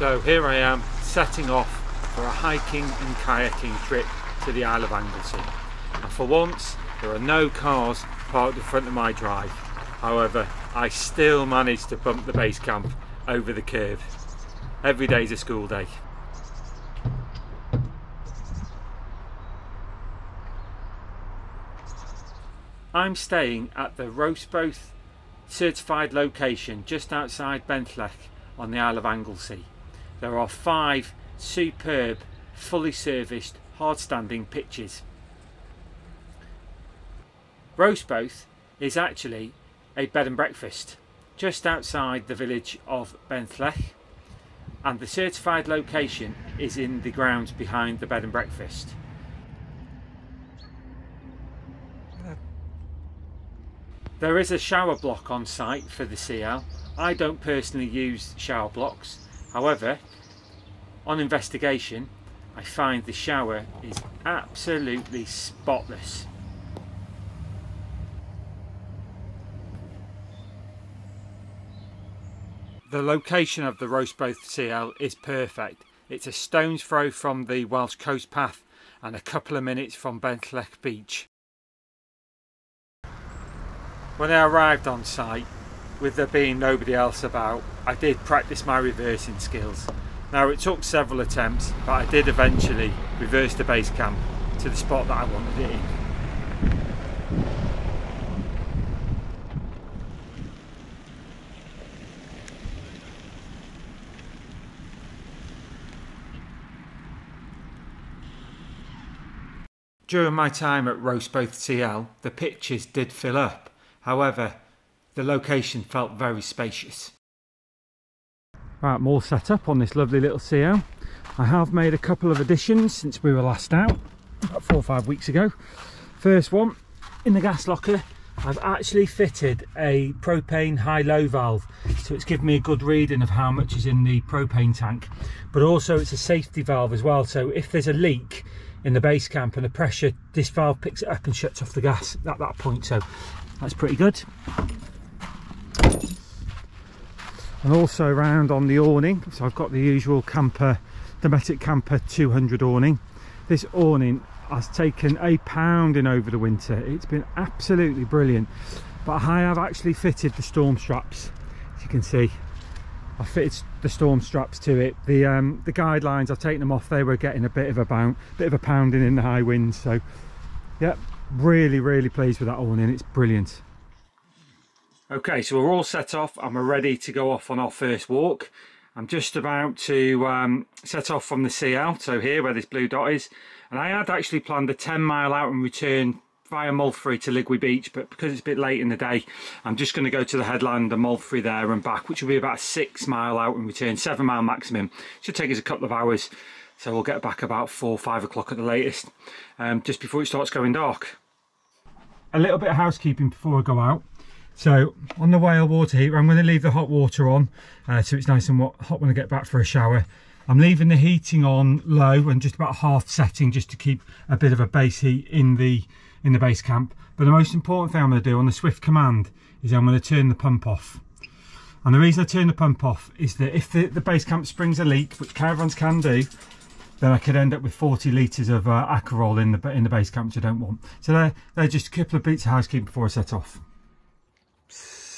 So here I am setting off for a hiking and kayaking trip to the Isle of Anglesey. And for once there are no cars parked in front of my drive. However, I still managed to bump the base camp over the curve. Every day's a school day. I'm staying at the Rhosboeth certified location just outside Benllech on the Isle of Anglesey. There are five superb, fully serviced, hard-standing pitches. Rhosboeth is actually a bed and breakfast just outside the village of Benllech and the certified location is in the grounds behind the bed and breakfast. There is a shower block on site for the CL. I don't personally use shower blocks. However, on investigation, I find the shower is absolutely spotless. The location of the Rhosboeth CL is perfect. It's a stone's throw from the Welsh coast path and a couple of minutes from Benllech Beach. When I arrived on site, with there being nobody else about, I did practice my reversing skills. Now it took several attempts, but I did eventually reverse the base camp to the spot that I wanted it in. During my time at Rhosboeth CL, the pitches did fill up. However, the location felt very spacious. Right, all set up on this lovely little CL. I have made a couple of additions since we were last out, about four or five weeks ago. First one, in the gas locker, I've actually fitted a propane high-low valve so it's given me a good reading of how much is in the propane tank but also it's a safety valve as well so if there's a leak in the base camp and the pressure this valve picks it up and shuts off the gas at that point so that's pretty good and also around on the awning. So I've got the usual Kampa Dometic Kampa 200 awning. This awning has taken a pounding over the winter. It's been absolutely brilliant. But I have actually fitted the storm straps as you can see. I fitted the storm straps to it. The um, the guidelines I've taken them off. They were getting a bit of a bounce bit of a pounding in the high winds. So yeah really really pleased with that awning. It's brilliant Okay, so we're all set off and we're ready to go off on our first walk. I'm just about to um, set off from the CL, so here where this blue dot is. And I had actually planned a 10 mile out and return via Malmesbury to Lligwy Beach, but because it's a bit late in the day, I'm just going to go to the headland and Malmesbury there and back, which will be about a six mile out and return, seven mile maximum. Should take us a couple of hours, so we'll get back about four, five o'clock at the latest, um, just before it starts going dark. A little bit of housekeeping before I go out. So on the whale water heater, I'm going to leave the hot water on uh, so it's nice and hot when I get back for a shower. I'm leaving the heating on low and just about half setting just to keep a bit of a base heat in the in the base camp. But the most important thing I'm going to do on the swift command is I'm going to turn the pump off. And the reason I turn the pump off is that if the, the base camp springs a leak, which caravans can do, then I could end up with 40 litres of uh, Aquaroll in the in the base camp, which I don't want. So they're, they're just a couple of bits of housekeeping before I set off.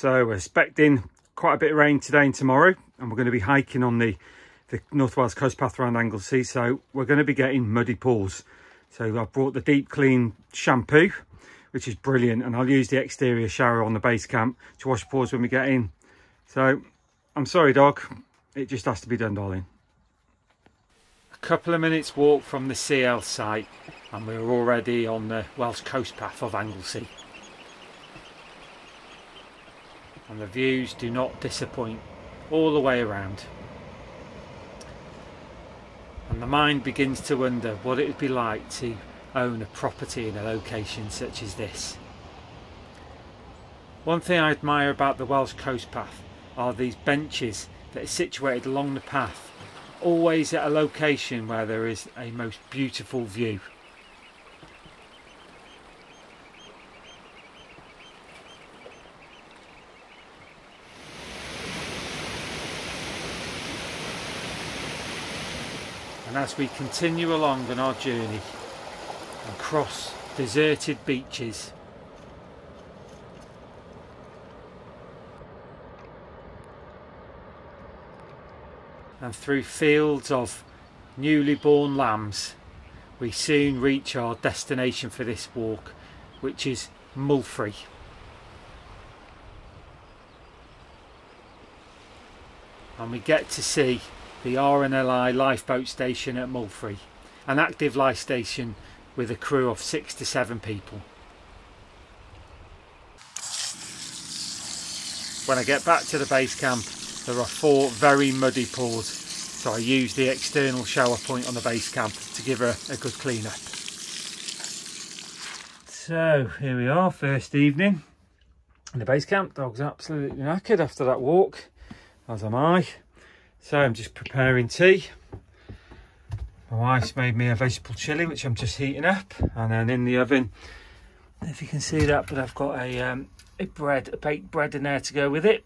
So we're expecting quite a bit of rain today and tomorrow and we're going to be hiking on the, the North Wales coast path around Anglesey so we're going to be getting muddy pools. So I've brought the deep clean shampoo which is brilliant and I'll use the exterior shower on the base camp to wash pools when we get in. So I'm sorry dog, it just has to be done darling. A couple of minutes walk from the CL site and we're already on the Welsh coast path of Anglesey. And the views do not disappoint all the way around and the mind begins to wonder what it would be like to own a property in a location such as this. One thing I admire about the Welsh coast path are these benches that are situated along the path always at a location where there is a most beautiful view. As we continue along on our journey and cross deserted beaches and through fields of newly born lambs we soon reach our destination for this walk which is Moelfre. And we get to see the RNLI lifeboat station at Moelfre, an active life station with a crew of six to seven people. When I get back to the base camp there are four very muddy pools so I use the external shower point on the base camp to give her a good clean up. So here we are, first evening in the base camp. Dog's absolutely knackered after that walk, as am I. So I'm just preparing tea. My wife's made me a vegetable chili, which I'm just heating up. And then in the oven, if you can see that, but I've got a, um, a bread, a baked bread in there to go with it.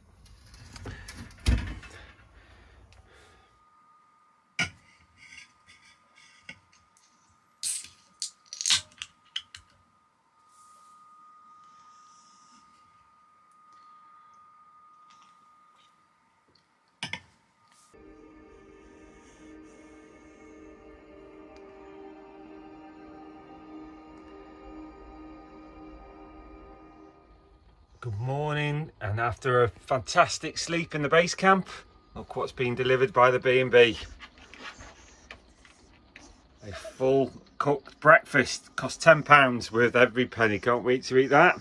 Good morning, and after a fantastic sleep in the base camp, look what's been delivered by the B&B. A full cooked breakfast, cost £10 worth every penny, can't wait to eat that.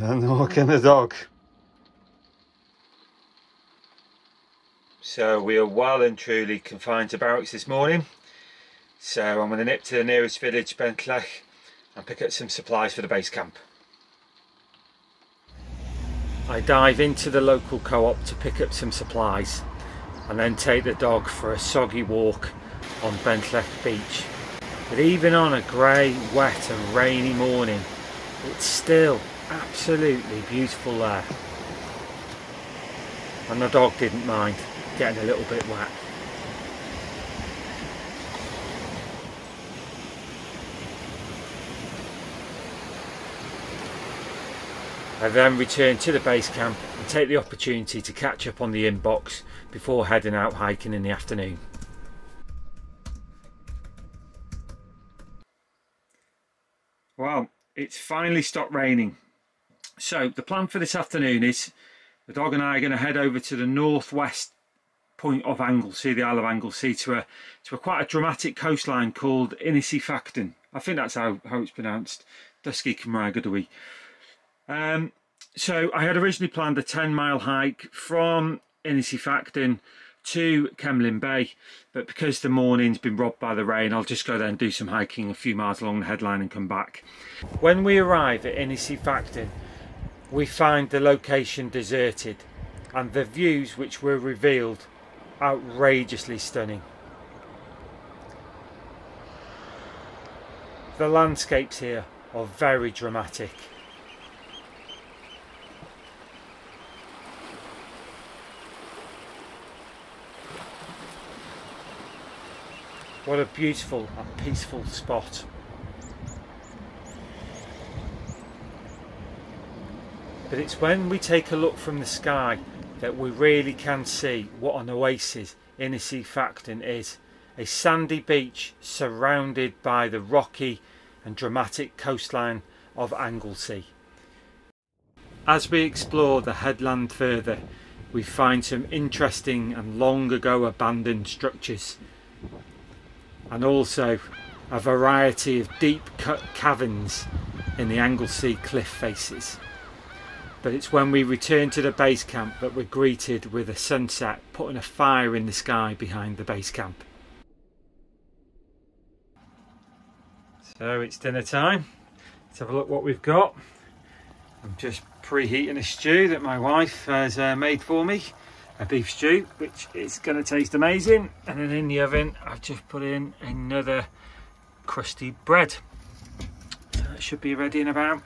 And at the dog. So we are well and truly confined to barracks this morning. So I'm going to nip to the nearest village, Benllech, and pick up some supplies for the base camp. I dive into the local co-op to pick up some supplies and then take the dog for a soggy walk on Benllech Beach. But even on a grey, wet and rainy morning, it's still absolutely beautiful there. And the dog didn't mind getting a little bit wet. I then return to the base camp and take the opportunity to catch up on the inbox before heading out hiking in the afternoon. Well, it's finally stopped raining. So the plan for this afternoon is the dog and I are going to head over to the northwest point of Anglesey, the Isle of Anglesey, to a to a quite a dramatic coastline called Ynys-y-Facton. I think that's how, how it's pronounced. Dusky i. Um, so I had originally planned a 10 mile hike from Ynys-y-Facton to Cemlyn Bay but because the morning's been robbed by the rain I'll just go there and do some hiking a few miles along the headline and come back. When we arrive at Ynys-y-Facton we find the location deserted and the views which were revealed outrageously stunning. The landscapes here are very dramatic. What a beautiful and peaceful spot. But it's when we take a look from the sky that we really can see what an oasis Ynys-y-Facton is. A sandy beach surrounded by the rocky and dramatic coastline of Anglesey. As we explore the headland further, we find some interesting and long ago abandoned structures and also a variety of deep cut caverns in the Anglesey cliff faces. But it's when we return to the base camp that we're greeted with a sunset putting a fire in the sky behind the base camp. So it's dinner time. Let's have a look what we've got. I'm just preheating a stew that my wife has uh, made for me a beef stew which is going to taste amazing and then in the oven I've just put in another crusty bread so that should be ready in about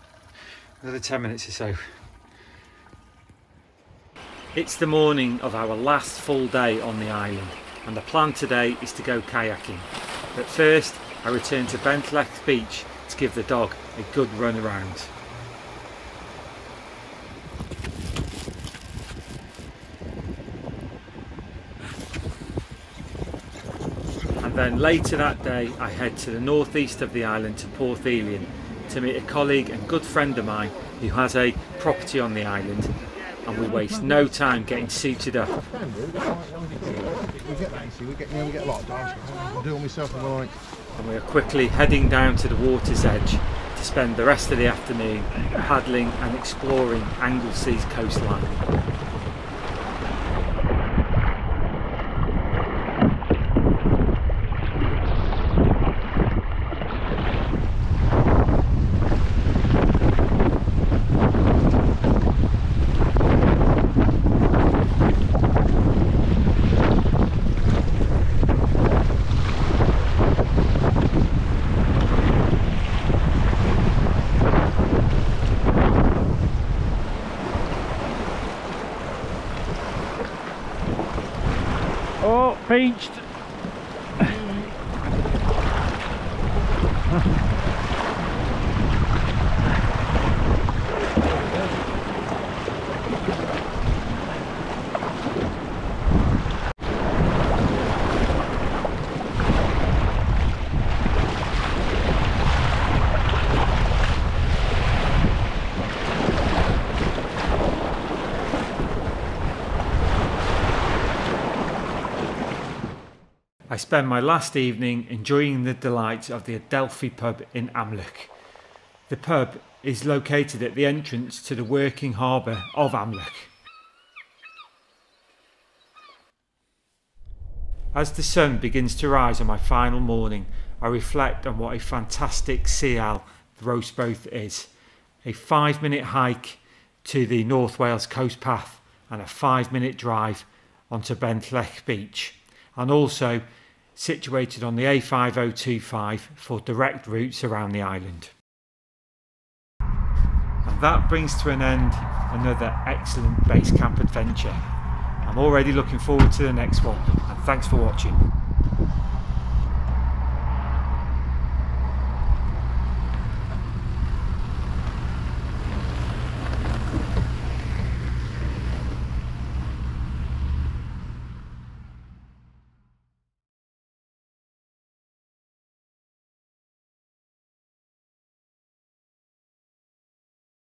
another 10 minutes or so it's the morning of our last full day on the island and the plan today is to go kayaking. But first I return to Benllech Beach to give the dog a good run around. Then later that day I head to the northeast of the island to Porth Eilian to meet a colleague and good friend of mine who has a property on the island and we waste no time getting suited up. And we are quickly heading down to the water's edge to spend the rest of the afternoon paddling and exploring Anglesey's coastline. Oh, I spend my last evening enjoying the delights of the Adelphi pub in Amlwch. The pub is located at the entrance to the working harbour of Amlwch. As the sun begins to rise on my final morning, I reflect on what a fantastic CL the Rhosboeth is. A five minute hike to the North Wales coast path and a five minute drive onto Benllech Beach and also situated on the A5025 for direct routes around the island. And that brings to an end another excellent base camp adventure. I'm already looking forward to the next one and thanks for watching.